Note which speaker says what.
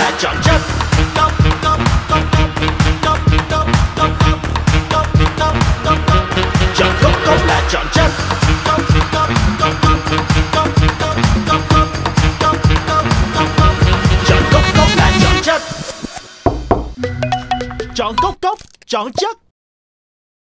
Speaker 1: cốc là chọn chất Cốc, cốc, cốc, cốc Cốc, cốc, cốc, cốc Cốc, cốc, Jump, cốc Chọn cốc, cốc jump. chọn chất Cốc, cốc, cốc, cốc Cốc, cốc, cốc, cốc Cốc, Jump, cốc, cốc Chọn cốc, jump. Jump, chọn chất Chọn jump. cốc, chọn chất